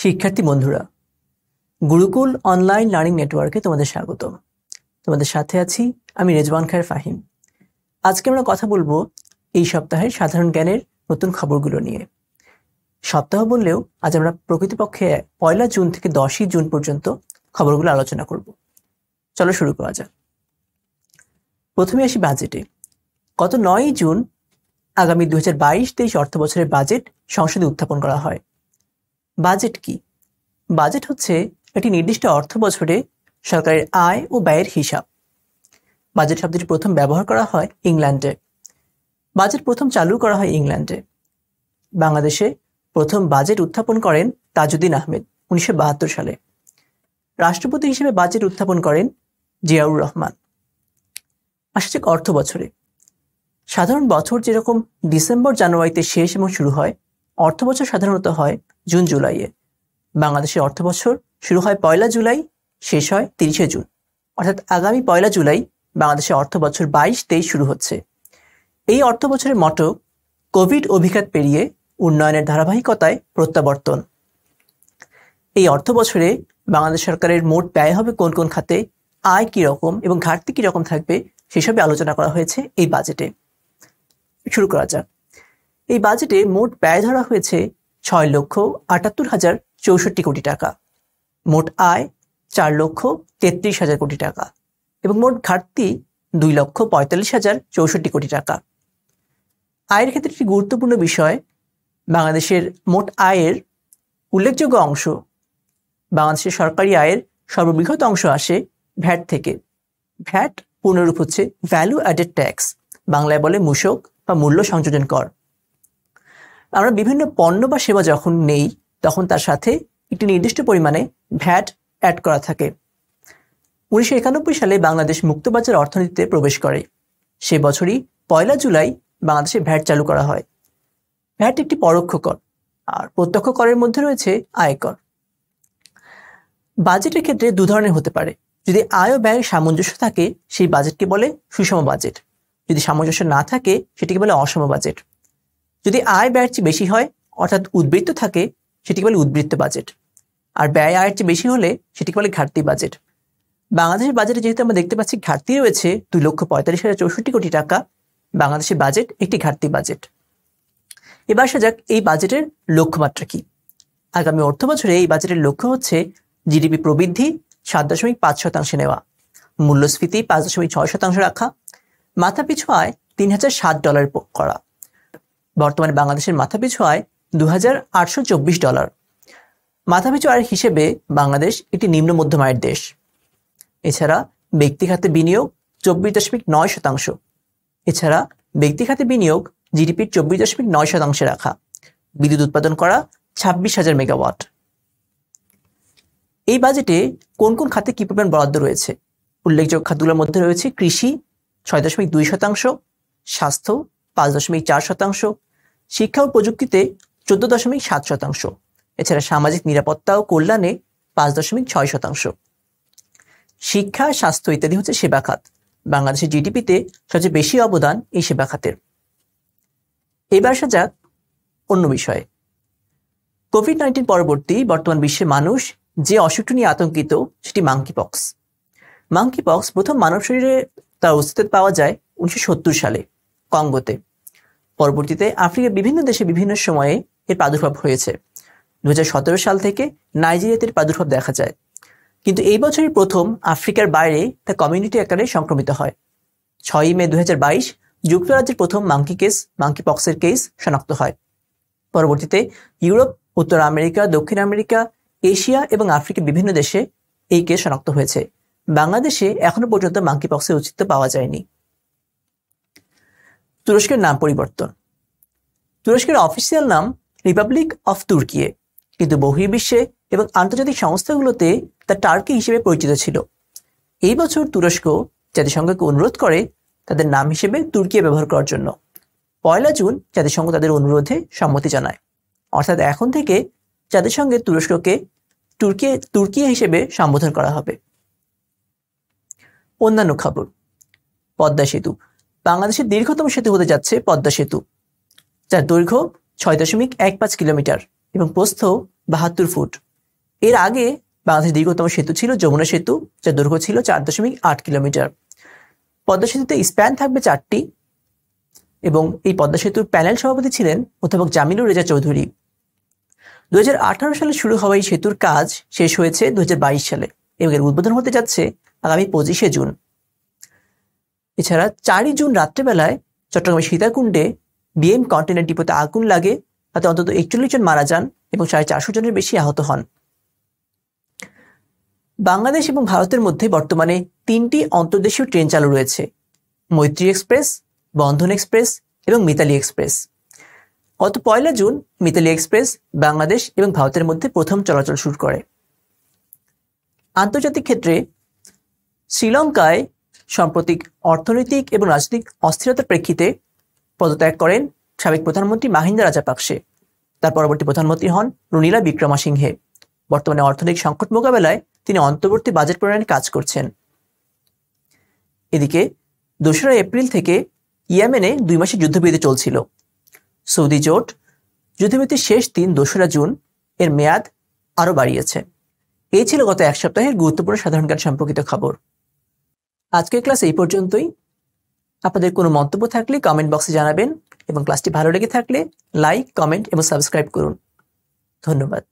শিক্ষার্থী বন্ধুরা, Gurukul online learning নেটওয়ার্কে তোমাদের স্বাগত তোমাদের সাথে আছি আমি রেজওয়ান খায়ের ফাহিম। আজকে আমরা কথা বলব এই সপ্তাহের সাধারণ জ্ঞানের নতুন খবরগুলো নিয়ে। সপ্তাহ বললেও আজ আমরা প্রকৃতপক্ষে পয়লা জুন থেকে দশই জুন পর্যন্ত খবরগুলো আলোচনা করব। চলো শুরু করা যাক। প্রথমে আসি বাজেটে গত নয়ই জুন আগামী দু হাজার বাইশ তেইশ অর্থ বছরের বাজেট সংসদে উত্থাপন করা হয়। বাজেট কি? বাজেট হচ্ছে একটি নির্দিষ্ট অর্থ বছরে সরকারের আয় ও ব্যয়ের হিসাব। বাজেট শব্দটি প্রথম ব্যবহার করা হয় ইংল্যান্ডে। বাজেট প্রথম চালু করা হয় ইংল্যান্ডে। বাংলাদেশে প্রথম বাজেট উত্থাপন করেন তাজউদ্দিন আহমেদ, উনিশশো বাহাত্তর সালে। রাষ্ট্রপতি হিসেবে বাজেট উত্থাপন করেন জিয়াউর রহমান। আসা যাক অর্থ বছরে। সাধারণ বছর যেরকম ডিসেম্বর, জানুয়ারিতে শেষ এবং শুরু হয়, অর্থ বছর সাধারণত হয় জুন, জুলাইয়ে। বাংলাদেশের অর্থ বছর শুরু হয় পয়লা জুলাই, শেষ হয় তিরিশে জুন। অর্থাৎ আগামী পয়লা জুলাই বাংলাদেশের অর্থ বছর বাইশ, তেইশ শুরু হচ্ছে। এই অর্থ বছরের মতো কোভিড অভিঘাত পেরিয়ে উন্নয়নের ধারাবাহিকতায় প্রত্যাবর্তন। এই অর্থ বছরে বাংলাদেশ সরকারের মোট ব্যয় হবে কোন কোন খাতে, আয় কীরকম এবং ঘাটতি কীরকম থাকবে সেসবে আলোচনা করা হয়েছে এই বাজেটে। শুরু করা যাক। এই বাজেটে মোট ব্যয় ধরা হয়েছে ছয় লক্ষ আটাত্তর হাজার চৌষট্টি কোটি টাকা। মোট আয় চার লক্ষ তেত্রিশ হাজার কোটি টাকা এবং মোট ঘাটতি দুই লক্ষ পঁয়তাল্লিশ হাজার চৌষট্টি কোটি টাকা। আয়ের ক্ষেত্রে একটি গুরুত্বপূর্ণ বিষয়, বাংলাদেশের মোট আয়ের উল্লেখযোগ্য অংশ বাংলাদেশের সরকারি আয়ের সর্ববৃহৎ অংশ আসে ভ্যাট থেকে। ভ্যাট পূর্ণরূপ হচ্ছে ভ্যালু অ্যাডেড ট্যাক্স বাংলায় বলে মূসক বা মূল্য সংযোজন কর। আমরা বিভিন্ন পণ্য বা সেবা যখন নেই, তখন তার সাথে একটি নির্দিষ্ট পরিমাণে ভ্যাট অ্যাড করা থাকে। উনিশশো একানব্বই সালে বাংলাদেশ মুক্তবাজার অর্থনীতিতে প্রবেশ করে। সে বছরই পয়লা জুলাই বাংলাদেশে ভ্যাট চালু করা হয়। ভ্যাট একটি পরোক্ষ কর, আর প্রত্যক্ষ করের মধ্যে রয়েছে আয়কর বাজেটের ক্ষেত্রে দু ধরনের হতে পারে। যদি আয় ও ব্যয়ের সামঞ্জস্য থাকে, সেই বাজেটকে বলে সুষম বাজেট। যদি সামঞ্জস্য না থাকে, সেটিকে বলে অসম বাজেট। যদি আয় ব্যয়ের চেয়ে বেশি হয়, অর্থাৎ উদ্বৃত্ত থাকে, সেটিকে বলে উদ্বৃত্ত বাজেট। আর ব্যয় আয়ের চেয়ে বেশি হলে, সেটিকে বলে ঘাটতি বাজেট। বাংলাদেশের বাজেটে যেহেতু আমরা দেখতে পাচ্ছি ঘাটতি রয়েছে, দুই লক্ষ পঁয়তাল্লিশ হাজার চৌষট্টি কোটি টাকা, বাংলাদেশের বাজেট একটি ঘাটতি বাজেট। এবার আসা যাক, এই বাজেটের লক্ষ্যমাত্রা কি? আগামী অর্থ বছরে এই বাজেটের লক্ষ্য হচ্ছে জিডিপি প্রবৃদ্ধি সাত দশমিক পাঁচ শতাংশে নেওয়া, মূল্যস্ফীতি পাঁচ দশমিক ছয় শতাংশ রাখা, মাথাপিছু আয় তিন হাজার সাত ডলার করা। বর্তমানে বাংলাদেশের মাথাপিছু আয় দু হাজার আটশো চব্বিশ ডলার। মাথাপিছু আয়ের হিসেবে বাংলাদেশ একটি নিম্ন মধ্যম আয়ের দেশ। এছাড়া ব্যক্তি খাতে বিনিয়োগ চব্বিশ দশমিক নয় শতাংশ। এছাড়া ব্যক্তি খাতে বিনিয়োগ জিডিপির চব্বিশ দশমিক নয় শতাংশে রাখা। বিদ্যুৎ উৎপাদন করা ছাব্বিশ হাজার মেগাওয়াট। এই বাজেটে কোন কোন খাতে কি পরিমাণ বরাদ্দ রয়েছে? উল্লেখযোগ্য খাতগুলোর মধ্যে রয়েছে কৃষি ছয় দশমিক দুই শতাংশ, স্বাস্থ্য পাঁচ দশমিক চার শতাংশ শিক্ষা ও প্রযুক্তিতে চোদ্দ দশমিক সাত শতাংশ, এছাড়া সামাজিক নিরাপত্তা ও কল্যাণে পাঁচ দশমিক ছয় শতাংশ। শিক্ষা, স্বাস্থ্য ইত্যাদি হচ্ছে সেবা খাত। বাংলাদেশের জিডিপিতে সবচেয়ে বেশি অবদান এই সেবা খাতের। এবার আসা যাক অন্য বিষয়ে। কোভিড নাইন্টিন পরবর্তী বর্তমান বিশ্বে মানুষ যে অসুখটি নিয়ে আতঙ্কিত, সেটি মাংকি পক্স মাংকি পক্স প্রথম মানব শরীরে তার অস্তিত্ব পাওয়া যায় উনিশশো সত্তর সালে, কঙ্গোতে। পরবর্তীতে আফ্রিকার বিভিন্ন দেশে বিভিন্ন সময়ে এর প্রাদুর্ভাব হয়েছে। দু হাজার সতেরো সাল থেকে নাইজেরিয়াতে এর প্রাদুর্ভাব দেখা যায়। কিন্তু এই বছরই প্রথম আফ্রিকার বাইরে তা কমিউনিটি আকারে সংক্রমিত হয়। ছয়ই মে দু হাজার বাইশ যুক্তরাজ্যের প্রথম মাংকি কেস মাংকি পক্সের কেস শনাক্ত হয়। পরবর্তীতে ইউরোপ, উত্তর আমেরিকা, দক্ষিণ আমেরিকা, এশিয়া এবং আফ্রিকার বিভিন্ন দেশে এই কেস শনাক্ত হয়েছে। বাংলাদেশে এখনও পর্যন্ত মাংকি পক্সের অস্তিত্ব পাওয়া যায়নি। তুরস্কের নাম পরিবর্তন। তুরস্কের অফিসিয়াল নাম রিপাবলিক অফ তুর্কিয়ে কিন্তু বহির্বিশ্বে এবং আন্তর্জাতিক সংস্থাগুলোতে তা টার্কি হিসেবে পরিচিত ছিল। এই বছর তুরস্ক জাতিসংঘকে অনুরোধ করে তাদের নাম হিসেবে তুর্কিয়ে ব্যবহার করার জন্য। পয়লা জুন জাতিসংঘ তাদের অনুরোধে সম্মতি জানায়। অর্থাৎ এখন থেকে জাতিসংঘে তুরস্ককে তুর্কি, তুর্কিয়া হিসেবে সম্বোধন করা হবে। অন্যান্য খবর, পদ্মা সেতু। বাংলাদেশের দীর্ঘতম সেতু হতে যাচ্ছে পদ্মা সেতু, যার দৈর্ঘ্য ছয় দশমিক এক পাঁচ কিলোমিটার এবং প্রস্থ বাহাত্তর ফুট। এর আগে বাংলাদেশের দীর্ঘতম সেতু ছিল যমুনা সেতু, যার দৈর্ঘ্য ছিল চার দশমিক আট কিলোমিটার। পদ্মা সেতুতে স্প্যান থাকবে চারটি এবং এই পদ্মা সেতুর প্যানেল সভাপতি ছিলেন অধ্যাপক জামিলুর রেজা চৌধুরী। দুই হাজার আঠারো সালে শুরু হওয়া এই সেতুর কাজ শেষ হয়েছে দুই হাজার বাইশ সালে এবং এর উদ্বোধন হতে যাচ্ছে আগামী পঁচিশে জুন। এছাড়া চারই জুন রাত্রেবেলায় চট্টগ্রামের সীতাকুণ্ডে বিএম কন্টেনার ডিপোতে আগুন লাগে। তাতে অন্তত একচল্লিশ জন মারা যান এবং সাড়ে চারশো জনের বেশি আহত হন। বাংলাদেশ এবং ভারতের মধ্যে বর্তমানে তিনটি অন্তর্দেশীয় ট্রেন চালু রয়েছে। মৈত্রী এক্সপ্রেস, বন্ধন এক্সপ্রেস এবং মিতালি এক্সপ্রেস। গত পয়লা জুন মিতালি এক্সপ্রেস বাংলাদেশ এবং ভারতের মধ্যে প্রথম চলাচল শুরু করে। আন্তর্জাতিক ক্ষেত্রে শ্রীলঙ্কায় সাম্প্রতিক অর্থনৈতিক এবং রাজনৈতিক অস্থিরতার প্রেক্ষিতে পদত্যাগ করেন সাবেক প্রধানমন্ত্রী মাহিন্দা রাজাপাকসে। তার পরবর্তী প্রধানমন্ত্রী হন রুনিলা বিক্রমাসিংহে। বর্তমানে অর্থনৈতিক সংকট মোকাবেলায় তিনি অন্তর্বর্তী বাজেট প্রণয়নে কাজ করছেন। এদিকে দোসরা এপ্রিল থেকে ইয়েমেনে দুই মাসের যুদ্ধবিরতি চলছিল। সৌদি জোট যুদ্ধবিরতির শেষ দিন দোসরা জুন এর মেয়াদ আরও বাড়িয়েছে। এই ছিল গত এক সপ্তাহের গুরুত্বপূর্ণ সাধারণ জ্ঞান সম্পর্কিত খবর। আজকের ক্লাস এই পর্যন্তই। আপনাদের কোনো মন্তব্য থাকলে কমেন্ট বক্সে জানাবেন এবং ক্লাসটি ভালো লেগে থাকলে লাইক কমেন্ট এবং সাবস্ক্রাইব করুন। ধন্যবাদ।